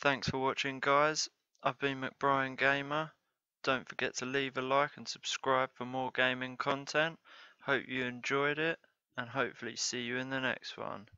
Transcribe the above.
Thanks for watching guys. I've been McBryan Gamer. Don't forget to leave a like and subscribe for more gaming content. Hope you enjoyed it and hopefully see you in the next one.